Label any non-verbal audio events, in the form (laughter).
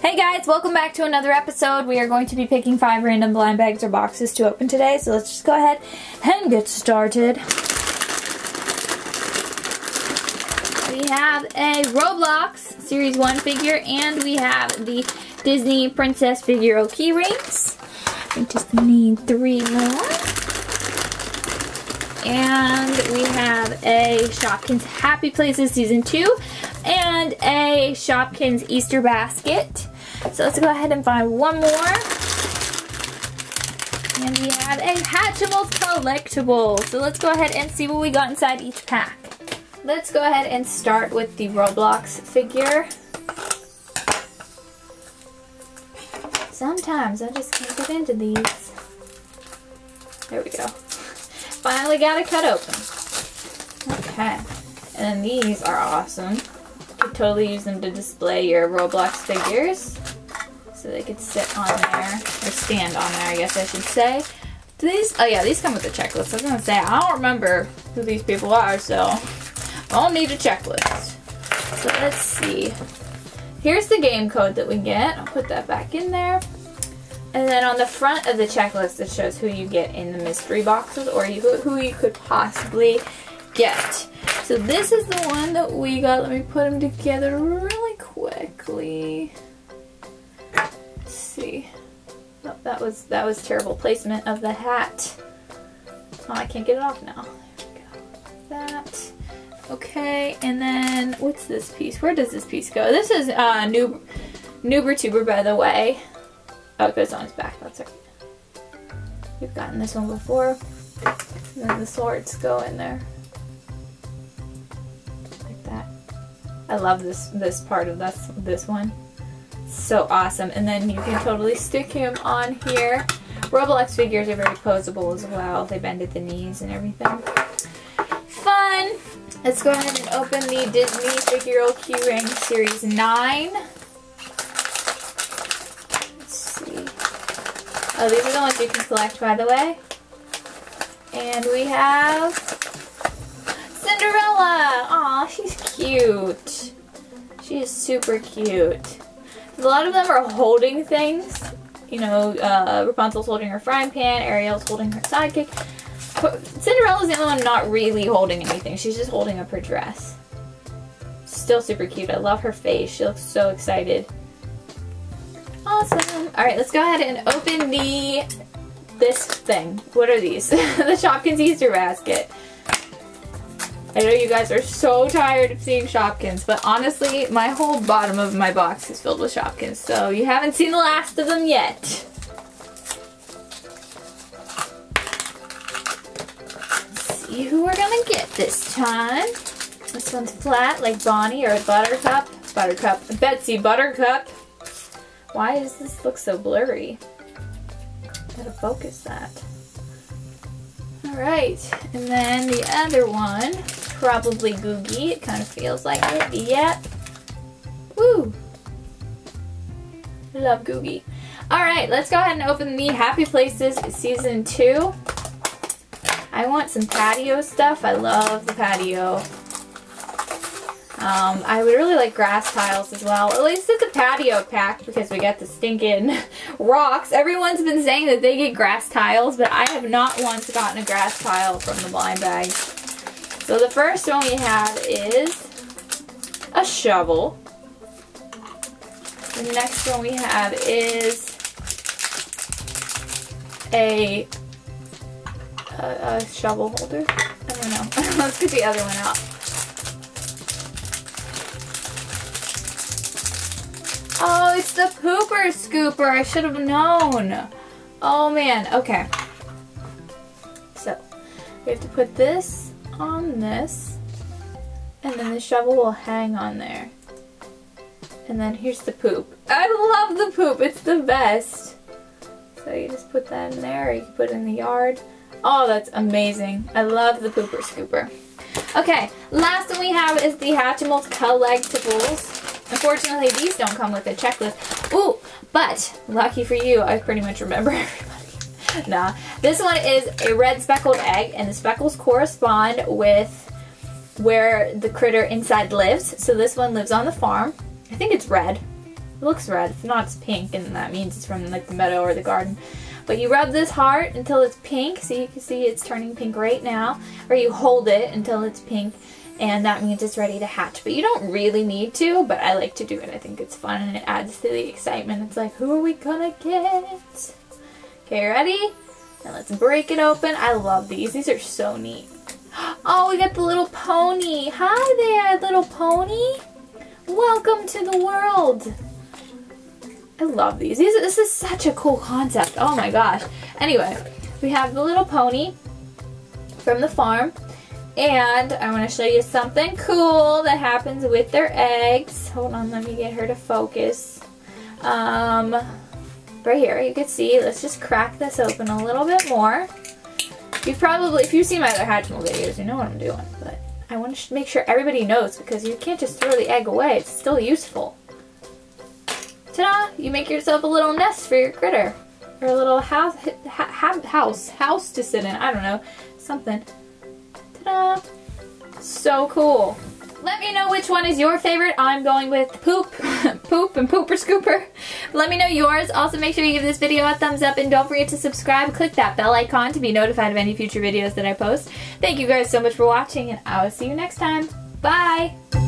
Hey guys, welcome back to another episode. We are going to be picking five random blind bags or boxes to open today, so let's just go ahead and get started. We have a Roblox Series 1 figure, and we have the Disney Princess Figure key rings. We just need three more. And we have a Shopkins Happy Places Season 2 and a Shopkins Easter Basket. So let's go ahead and find one more. And we have a Hatchimals collectible. So let's go ahead and see what we got inside each pack. Let's go ahead and start with the Roblox figure. Sometimes I just can't get into these. There we go. Finally got it cut open. Okay. And then these are awesome. You could totally use them to display your Roblox figures so they could sit on there, or stand on there, I guess I should say. Do these, oh yeah, these come with a checklist. I was gonna say, I don't remember who these people are, so I'll need a checklist. So let's see. Here's the game code that we get. I'll put that back in there. And then on the front of the checklist, it shows who you get in the mystery boxes or you, who you could possibly get. So this is the one that we got. Let me put them together really quickly see. Oh, that was that was terrible placement of the hat. Oh, I can't get it off now. There we go. That. Okay, and then what's this piece? Where does this piece go? This is uh, Noob, Noober Tuber, by the way. Oh, it goes on his back. That's right. We've gotten this one before. And then the swords go in there. Like that. I love this this part of this this one so awesome. And then you can totally stick him on here. Roblox figures are very posable as well. They bend at the knees and everything. Fun! Let's go ahead and open the Disney Figural Keyring Series 9. Let's see. Oh, these are the ones you can collect, by the way. And we have Cinderella! Aw, she's cute. She is super cute. A lot of them are holding things. You know, uh, Rapunzel's holding her frying pan, Ariel's holding her sidekick. Cinderella's the only one not really holding anything. She's just holding up her dress. Still super cute. I love her face. She looks so excited. Awesome. Alright, let's go ahead and open the this thing. What are these? (laughs) the Shopkins Easter basket. I know you guys are so tired of seeing Shopkins, but honestly, my whole bottom of my box is filled with Shopkins, so you haven't seen the last of them yet. Let's see who we're gonna get this time. This one's flat, like Bonnie or Buttercup. Buttercup. Betsy Buttercup. Why does this look so blurry? Gotta focus that. Alright, and then the other one probably Googie. It kind of feels like it. Yep. Woo! Love Googie. Alright, let's go ahead and open the Happy Places Season 2. I want some patio stuff. I love the patio. Um, I would really like grass tiles as well. At least it's a patio pack because we got the stinking (laughs) rocks. Everyone's been saying that they get grass tiles, but I have not once gotten a grass tile from the blind bag. So the first one we have is a shovel. The next one we have is a, a, a shovel holder. I don't know. (laughs) Let's get the other one out. It's the pooper scooper. I should have known. Oh man, okay. So, we have to put this on this and then the shovel will hang on there. And then here's the poop. I love the poop. It's the best. So you just put that in there or you can put it in the yard. Oh, that's amazing. I love the pooper scooper. Okay, last one we have is the Hatchimals Collectibles. Unfortunately, these don't come with a checklist. Ooh, but lucky for you, I pretty much remember (laughs) everybody. nah. This one is a red speckled egg, and the speckles correspond with where the critter inside lives. So this one lives on the farm. I think it's red. It looks red. If not, it's pink, and that means it's from like the meadow or the garden. But you rub this heart until it's pink, so you can see it's turning pink right now. Or you hold it until it's pink, and that means it's ready to hatch. But you don't really need to, but I like to do it. I think it's fun, and it adds to the excitement. It's like, who are we gonna get? Okay, ready? And let's break it open. I love these. These are so neat. (gasps) Oh, we got the little pony. Hi there, little pony. Welcome to the world. I love these. these. This is such a cool concept. Oh my gosh. Anyway, we have the little pony from the farm. And I want to show you something cool that happens with their eggs. Hold on, let me get her to focus. Um, right here, you can see. Let's just crack this open a little bit more. You've probably, if you've seen my other Hatchimal videos, you know what I'm doing. But I want to make sure everybody knows because you can't just throw the egg away. It's still useful. Ta-da! You make yourself a little nest for your critter. Or a little house, ha house, house to sit in. I don't know. Something. Ta-da! So cool. Let me know which one is your favorite. I'm going with Poop, (laughs) Poop, and Pooper Scooper. Let me know yours. Also, make sure you give this video a thumbs up and don't forget to subscribe. Click that bell icon to be notified of any future videos that I post. Thank you guys so much for watching and I will see you next time. Bye!